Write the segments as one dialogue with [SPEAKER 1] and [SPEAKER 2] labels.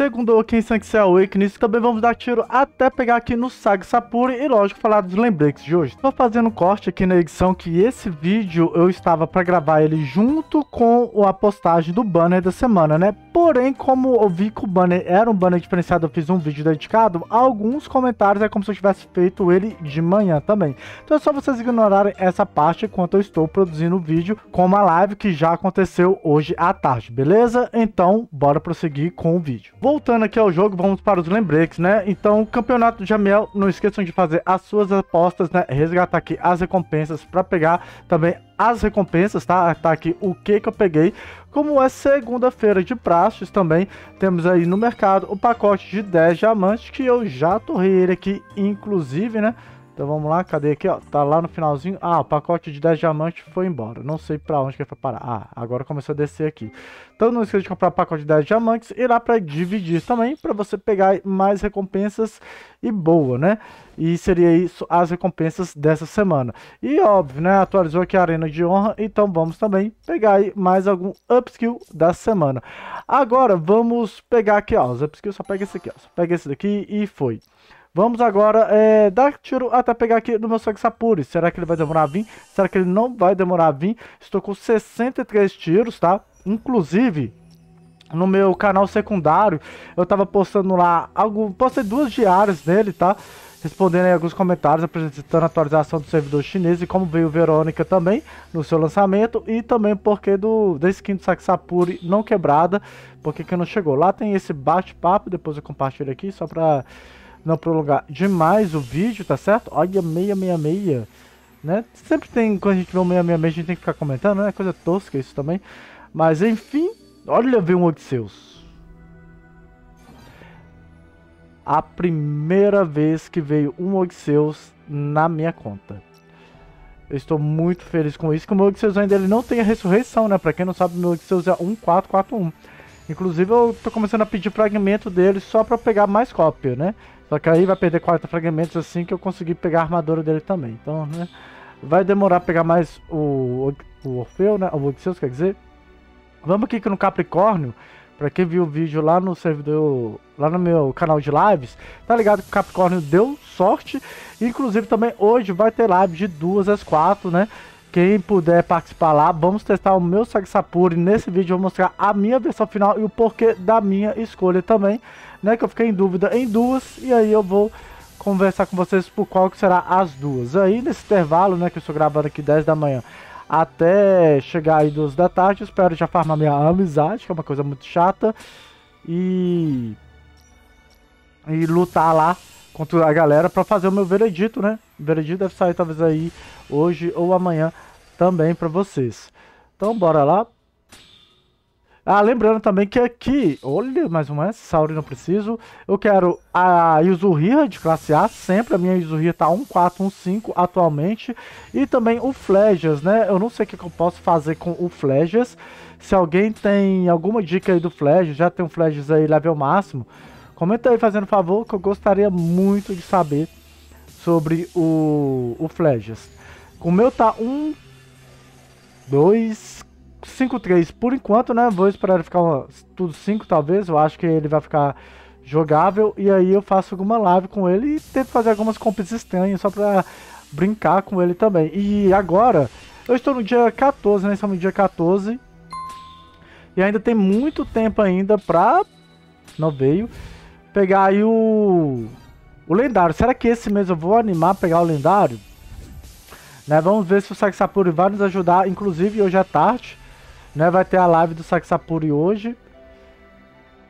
[SPEAKER 1] Segundo o Kinsang Awakening, também vamos dar tiro até pegar aqui no Sag Sapuri e lógico falar dos lembretes de hoje. Estou fazendo um corte aqui na edição que esse vídeo eu estava para gravar ele junto com a postagem do banner da semana, né? Porém, como eu vi que o banner era um banner diferenciado, eu fiz um vídeo dedicado, alguns comentários é como se eu tivesse feito ele de manhã também. Então é só vocês ignorarem essa parte enquanto eu estou produzindo o vídeo com uma live que já aconteceu hoje à tarde, beleza? Então, bora prosseguir com o vídeo. Voltando aqui ao jogo, vamos para os lembretes, né? Então, campeonato do Jamel, não esqueçam de fazer as suas apostas, né? Resgatar aqui as recompensas para pegar também as recompensas, tá? Tá aqui o que que eu peguei. Como é segunda-feira de praxes também, temos aí no mercado o pacote de 10 diamantes, que eu já torrei ele aqui, inclusive, né? Então vamos lá, cadê aqui, ó? Tá lá no finalzinho. Ah, o pacote de 10 diamantes foi embora. Não sei pra onde que foi parar. Ah, agora começou a descer aqui. Então não esqueça de comprar o pacote de 10 diamantes e lá pra dividir também, pra você pegar mais recompensas e boa, né? E seria isso as recompensas dessa semana. E óbvio, né? Atualizou aqui a Arena de Honra, então vamos também pegar aí mais algum upskill da semana. Agora vamos pegar aqui, ó, os upskills, só pega esse aqui, ó. Só pega esse daqui e foi. Vamos agora é, dar tiro até pegar aqui no meu Saxapuri. Será que ele vai demorar a vir? Será que ele não vai demorar a vir? Estou com 63 tiros, tá? Inclusive, no meu canal secundário, eu tava postando lá, algo, postei duas diárias nele, tá? Respondendo aí alguns comentários, apresentando a atualização do servidor chinês e como veio Verônica também no seu lançamento e também porque do, da skin do Saxapuri não quebrada, porque que não chegou. Lá tem esse bate-papo, depois eu compartilho aqui só pra não prolongar demais o vídeo, tá certo? Olha, 666, né? Sempre tem, quando a gente vê um 666, a gente tem que ficar comentando, né? Coisa tosca isso também. Mas enfim, olha, veio um Odisseus. A primeira vez que veio um Odisseus na minha conta. Eu estou muito feliz com isso, que o meu Odisseus ainda ele não tem a ressurreição, né? Pra quem não sabe, o meu Odisseus é 1441. Inclusive eu tô começando a pedir fragmento dele só pra pegar mais cópia, né? Só que aí vai perder 40 fragmentos assim que eu conseguir pegar a armadura dele também. Então, né? Vai demorar pegar mais o, o Orfeu, né? O Odisseus, quer dizer. Vamos aqui no Capricórnio. Pra quem viu o vídeo lá no servidor, lá no meu canal de lives, tá ligado que o Capricórnio deu sorte. Inclusive também hoje vai ter live de 2 às 4, né? Quem puder participar lá, vamos testar o meu Sagsapuri. Nesse vídeo eu vou mostrar a minha versão final e o porquê da minha escolha também né? Que eu fiquei em dúvida em duas e aí eu vou conversar com vocês por qual que será as duas. Aí nesse intervalo, né, que eu estou gravando aqui 10 da manhã até chegar aí 2 da tarde, espero já farmar minha amizade, que é uma coisa muito chata e e lutar lá contra a galera para fazer o meu veredito, né? Veredito deve sair talvez aí hoje ou amanhã também para vocês. Então bora lá. Ah, lembrando também que aqui, olha, mais uma Sauri não preciso. Eu quero a Yuzuriha de classe A, sempre a minha Yuzuriha tá 1415 atualmente. E também o Flejas, né? Eu não sei o que, que eu posso fazer com o Flejas. Se alguém tem alguma dica aí do Flejas, já tem um Flejas aí level máximo, comenta aí fazendo favor que eu gostaria muito de saber sobre o, o Flejas. O meu tá 1, 2, 5-3 por enquanto, né? Vou esperar ele ficar tudo 5 talvez. Eu acho que ele vai ficar jogável. E aí eu faço alguma live com ele e tento fazer algumas compras estranhas só pra brincar com ele também. E agora, eu estou no dia 14, né? Estamos no dia 14. E ainda tem muito tempo ainda pra... Não veio. Pegar aí o... O lendário. Será que esse mês eu vou animar a pegar o lendário? Né, vamos ver se o Saxapuri vai nos ajudar. Inclusive, hoje é tarde. Né, vai ter a live do Saxapuri hoje.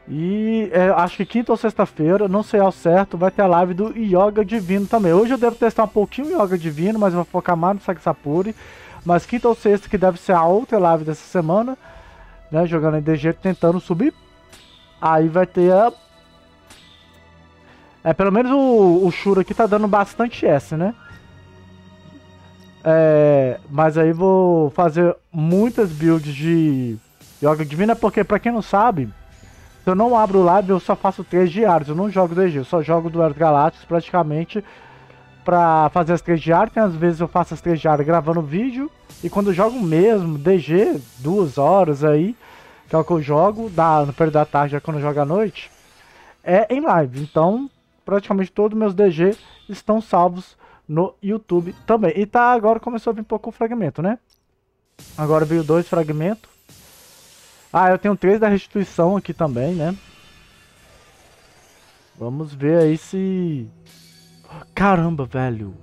[SPEAKER 1] E é, acho que quinta ou sexta-feira, não sei ao certo, vai ter a live do Yoga Divino também. Hoje eu devo testar um pouquinho o Yoga Divino, mas vou focar mais no Saxapuri. Mas quinta ou sexta, que deve ser a outra live dessa semana, né? Jogando em DG, tentando subir. Aí vai ter a. É, pelo menos o, o aqui tá dando bastante S, né? É, mas aí vou fazer muitas builds de Yoga Divina, porque pra quem não sabe, se eu não abro live, eu só faço três diários. Eu não jogo DG, eu só jogo Duelo Galácticos praticamente pra fazer as três diárias. Tem às vezes eu faço as três diárias gravando vídeo. E quando eu jogo mesmo, DG, duas horas aí, que é o que eu jogo, no período da tarde é quando eu jogo à noite. é em live. Então, praticamente todos meus DG estão salvos no YouTube também. E tá, agora começou a vir pouco fragmento, né? Agora veio dois fragmentos. Ah, eu tenho três da restituição aqui também, né? Vamos ver aí se... Caramba, velho.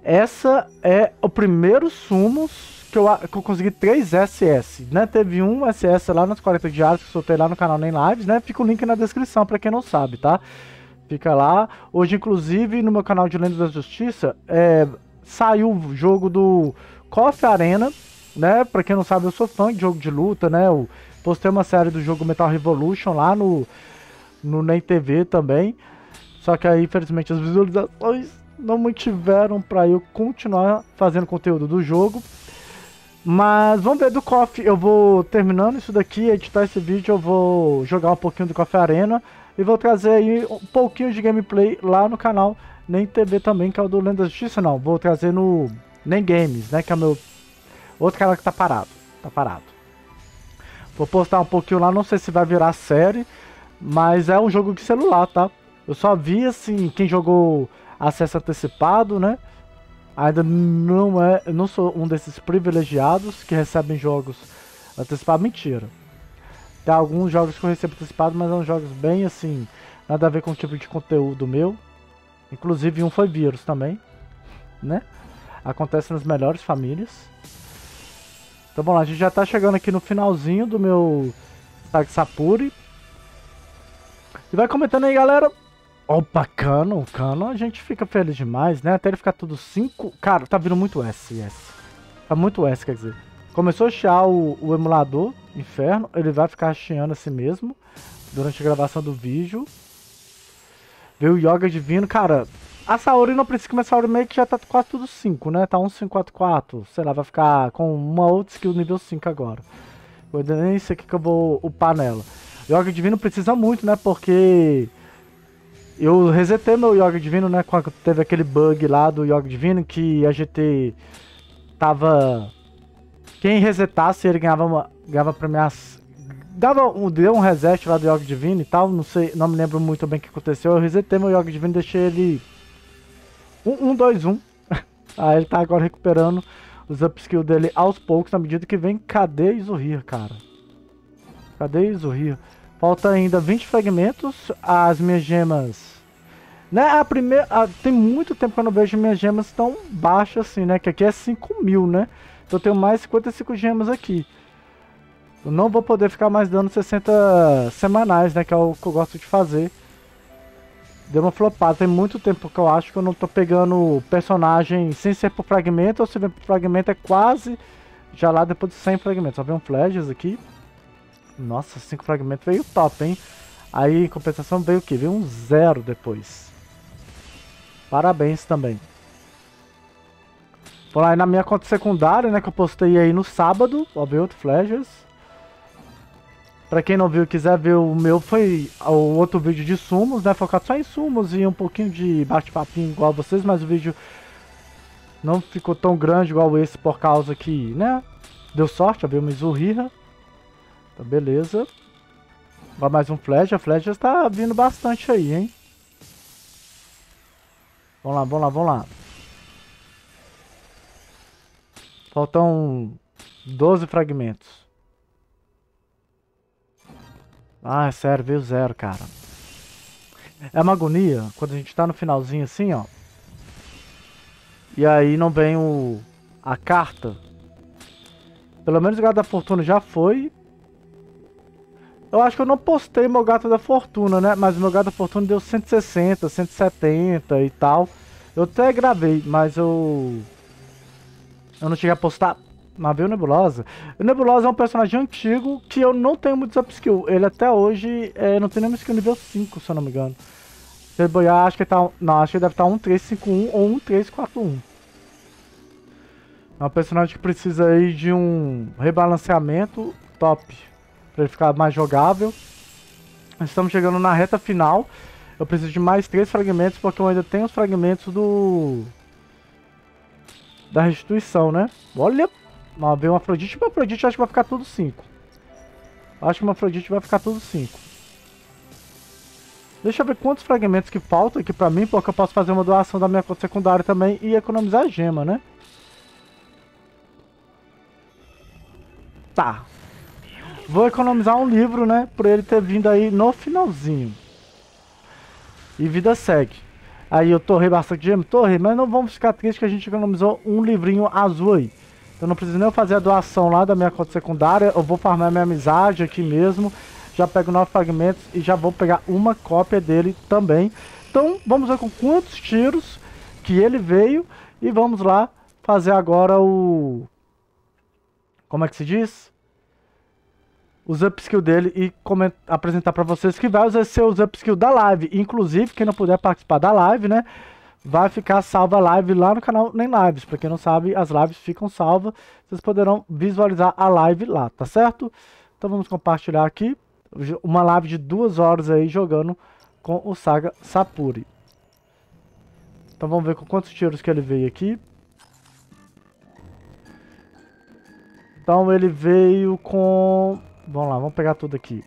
[SPEAKER 1] Essa é o primeiro sumos que eu, que eu consegui 3 SS, né? Teve um SS lá nos 40 diários que soltei lá no canal Nem Lives, né? Fica o link na descrição para quem não sabe, tá? Fica lá. Hoje, inclusive, no meu canal de Lendas da Justiça, é, saiu o jogo do Coffee Arena, né? Pra quem não sabe, eu sou fã de jogo de luta, né? Eu postei uma série do jogo Metal Revolution lá no, no NEM TV também. Só que aí, infelizmente, as visualizações não mantiveram para eu continuar fazendo conteúdo do jogo. Mas vamos ver do KOF. Eu vou terminando isso daqui, editar esse vídeo, eu vou jogar um pouquinho do KOF Arena e vou trazer aí um pouquinho de gameplay lá no canal nem TV também, que é o do Lenda da Justiça, não. Vou trazer no Nem Games, né, que é o meu outro canal que tá parado. Tá parado. Vou postar um pouquinho lá, não sei se vai virar série, mas é um jogo de celular, tá? Eu só vi assim, quem jogou acesso antecipado, né? Ainda não é, não sou um desses privilegiados que recebem jogos antecipados, mentira. Tem alguns jogos que eu recebo antecipado, mas são jogos bem assim, nada a ver com o tipo de conteúdo meu. Inclusive um foi vírus também, né? Acontece nas melhores famílias. Então lá, a gente já tá chegando aqui no finalzinho do meu Tag Sapuri. E vai comentando aí, galera. Opa, cano, cano, a gente fica feliz demais, né? Até ele ficar tudo 5. Cara, tá vindo muito S, S. Tá muito S, quer dizer. Começou a chiar o, o emulador, inferno. Ele vai ficar chiando assim mesmo. Durante a gravação do vídeo. Veio o Yoga Divino, cara. A Saori não precisa começar a meio que já tá quase tudo 5, né? Tá 1544. Sei lá, vai ficar com uma outra skill nível 5 agora. Vou nem sei o que, que eu vou upar nela. Yoga Divino precisa muito, né? Porque eu resetei meu Yoga Divino, né? Quando teve aquele bug lá do Yoga Divino que a GT tava. Quem resetasse ele ganhava, uma, ganhava premiação. Dava um, deu um reset lá do Yoga Divino e tal. Não sei, não me lembro muito bem o que aconteceu. Eu resetei meu Yoga Divino deixei ele. 1, 2, 1. Aí ele tá agora recuperando os upskills dele aos poucos, na medida que vem. Cadê Izuhir, cara? Cadê Izuhir? Falta ainda 20 fragmentos. As minhas gemas. Né, a primeira. A, tem muito tempo que eu não vejo minhas gemas tão baixas assim, né? Que aqui é 5 mil, né? Então eu tenho mais 55 gemas aqui. Eu não vou poder ficar mais dando 60 semanais, né? Que é o que eu gosto de fazer. Deu uma flopada. Tem muito tempo que eu acho que eu não tô pegando personagem sem ser por fragmento. Ou se vem por fragmento é quase já lá depois de 100 fragmentos. Só vem um flashes aqui. Nossa, 5 fragmentos veio top, hein? Aí, em compensação, veio o que? Veio um zero depois. Parabéns também. Vou lá na minha conta secundária, né? Que eu postei aí no sábado. Outro flashes. Pra quem não viu e quiser ver o meu, foi o outro vídeo de sumos, né? Focado só em sumos e um pouquinho de bate-papinho igual vocês, mas o vídeo não ficou tão grande igual esse por causa que, né? Deu sorte, veio uma Izurriha. Tá, beleza. Vai mais um flash. A flash está vindo bastante aí, hein? Vamos lá, vamos lá, vamos lá. Faltam 12 fragmentos. Ah, é sério, veio zero, cara. É uma agonia quando a gente tá no finalzinho assim, ó. E aí não vem o a carta. Pelo menos o gato da fortuna já foi. Eu acho que eu não postei meu gato da fortuna, né? Mas meu gato da fortuna deu 160, 170 e tal. Eu até gravei, mas eu. Eu não cheguei a postar. Mas veio Nebulosa. O Nebulosa é um personagem antigo que eu não tenho muitos upskill. Ele até hoje é, não tem nenhum skill nível 5, se eu não me engano. Se ele boiar, acho que ele tá. Não, acho que ele deve estar tá 1351 ou 1341. É um personagem que precisa aí de um rebalanceamento top para ele ficar mais jogável. Estamos chegando na reta final. Eu preciso de mais três fragmentos porque eu ainda tenho os fragmentos do da restituição, né? Olha, veio uma Afrodite, mas Afrodite acho que vai ficar tudo 5. Acho que uma Afrodite vai ficar tudo 5. Deixa eu ver quantos fragmentos que faltam aqui pra mim, porque eu posso fazer uma doação da minha conta secundária também e economizar gema, né? Tá. Vou economizar um livro, né? Por ele ter vindo aí no finalzinho. E vida segue. Aí eu torrei bastante gema? Torrei, mas não vamos ficar tristes que a gente economizou um livrinho azul aí. Eu não preciso nem fazer a doação lá da minha conta secundária. Eu vou farmar minha amizade aqui mesmo já pego nove fragmentos e já vou pegar uma cópia dele também. Então vamos ver com quantos tiros que ele veio e vamos lá fazer agora o... Como é que se diz? Os upskill dele e apresentar para vocês que vai ser os upskill da live. Inclusive, quem não puder participar da live, né? Vai ficar salva a live lá no canal Nem Lives. Para quem não sabe, as lives ficam salvas. Vocês poderão visualizar a live lá, tá certo? Então vamos compartilhar aqui uma live de duas horas aí jogando com o Saga Sapuri. Então vamos ver com quantos tiros que ele veio aqui. Então ele veio com... Vamos lá, vamos pegar tudo aqui.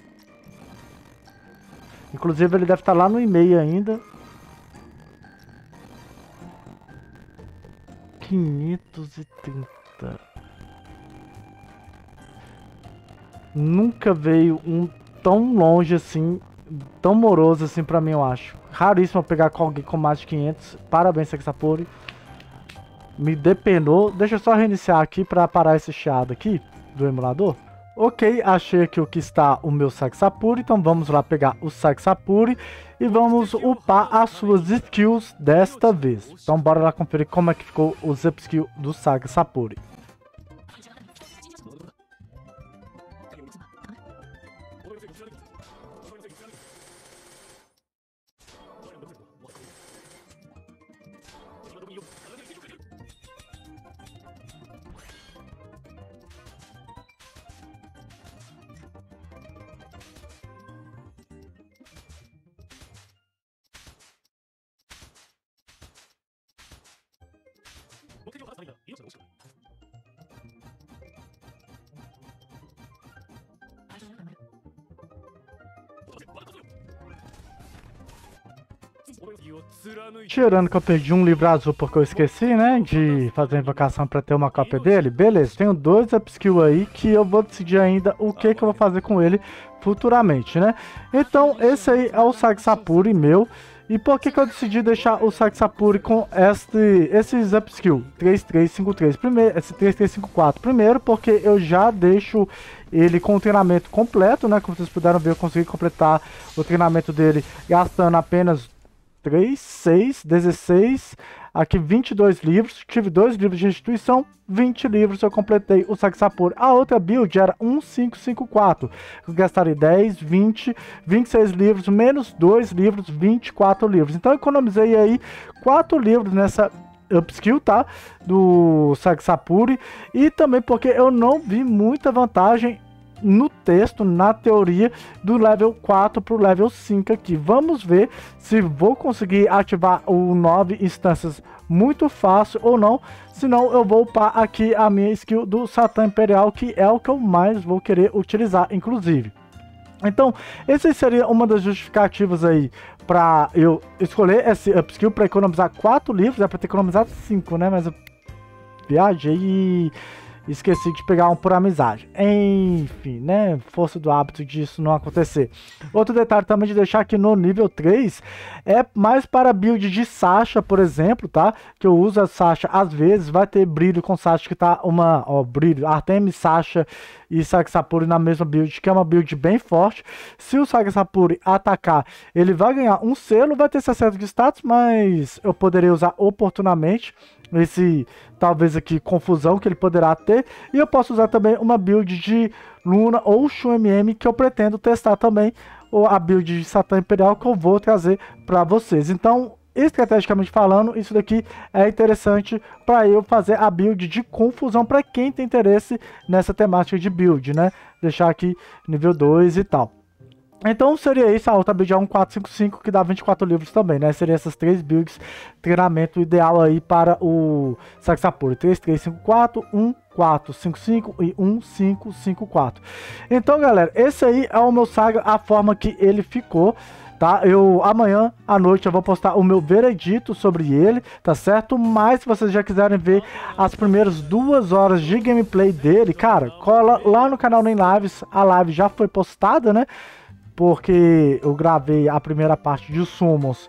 [SPEAKER 1] Inclusive ele deve estar lá no e-mail ainda. 530. Nunca veio um tão longe assim, tão moroso assim pra mim, eu acho. Raríssimo pegar alguém com mais de 500. Parabéns, Sexapuri. Me depenou. Deixa eu só reiniciar aqui pra parar esse chiado aqui do emulador. Ok, achei aqui o que está o meu Saxapuri, então vamos lá pegar o Saxapuri e vamos upar as suas skills desta vez. Então bora lá conferir como é que ficou os upskills do Saxapuri. Tirando que eu perdi um livro azul porque eu esqueci, né? De fazer a invocação para ter uma cópia dele. Beleza, tenho dois upskill aí que eu vou decidir ainda o que, que eu vou fazer com ele futuramente, né? Então, esse aí é o Sagsapuri meu. E por que, que eu decidi deixar o Saksapuri com este, esses upskill 3353? Primeiro, esse 3354. Primeiro, porque eu já deixo ele com o treinamento completo, né? Como vocês puderam ver, eu consegui completar o treinamento dele gastando apenas 3, 6, 16, aqui 22 livros, tive dois livros de restituição, 20 livros eu completei o Saxapur. A outra build era 1554, eu gastaria 10, 20, 26 livros, menos 2 livros, 24 livros. Então economizei aí 4 livros nessa upskill, tá? Do Saxapuri e também porque eu não vi muita vantagem no texto, na teoria, do level 4 para o level 5 aqui. Vamos ver se vou conseguir ativar o 9 instâncias muito fácil ou não. Senão eu vou upar aqui a minha skill do Satã Imperial, que é o que eu mais vou querer utilizar, inclusive. Então, essa seria uma das justificativas aí para eu escolher esse upskill para economizar 4 livros, é para ter economizado 5, né? Mas eu viajei e esqueci de pegar um por amizade. Enfim, né? Força do hábito disso não acontecer. Outro detalhe também de deixar aqui no nível 3 é mais para build de Sasha, por exemplo, tá? Que eu uso a Sasha às vezes, vai ter brilho com Sasha que tá uma, ó, brilho, Artemis, Sasha e Sagasapuri na mesma build, que é uma build bem forte. Se o Sagasapuri atacar, ele vai ganhar um selo, vai ter 60 de status, mas eu poderia usar oportunamente esse talvez aqui confusão que ele poderá ter. E eu posso usar também uma build de Luna ou MM que eu pretendo testar também, ou a build de Satã Imperial que eu vou trazer para vocês. Então, estrategicamente falando, isso daqui é interessante para eu fazer a build de confusão para quem tem interesse nessa temática de build, né? Deixar aqui nível 2 e tal. Então seria isso, a outra build é 1455 que dá 24 livros também, né? Seria essas três builds, treinamento ideal aí para o Saxapur. 3354, 1 455 e 1554. Então, galera, esse aí é o meu saga, a forma que ele ficou tá? Eu amanhã à noite eu vou postar o meu veredito sobre ele, tá certo? Mas se vocês já quiserem ver as primeiras duas horas de gameplay dele, cara, cola lá no canal Nem Lives, a live já foi postada, né? Porque eu gravei a primeira parte de Summons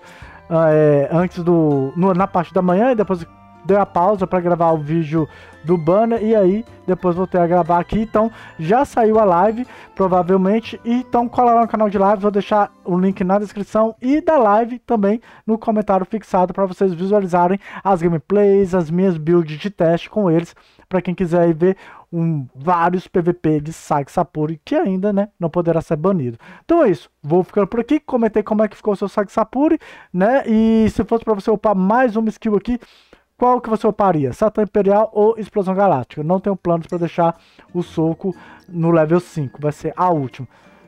[SPEAKER 1] é, antes do. No, na parte da manhã e depois dei a pausa para gravar o vídeo do banner e aí depois voltei a gravar aqui. Então já saiu a live, provavelmente. Então cola lá no canal de live, vou deixar o link na descrição e da live também no comentário fixado para vocês visualizarem as gameplays, as minhas builds de teste com eles, para quem quiser ver um, vários PVP de Sag Sapuri que ainda né, não poderá ser banido. Então é isso, vou ficando por aqui, comentei como é que ficou o seu Sag Sapuri, né? E se fosse para você upar mais uma skill aqui, qual que você oparia? Satã Imperial ou Explosão Galáctica? Não tenho planos para deixar o soco no level 5. Vai ser a última.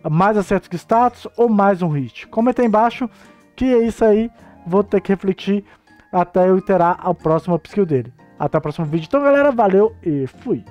[SPEAKER 1] Mais acertos que status ou mais um hit? Comenta aí embaixo que é isso aí. Vou ter que refletir até eu iterar a próxima skill dele. Até o próximo vídeo. Então, galera, valeu e fui.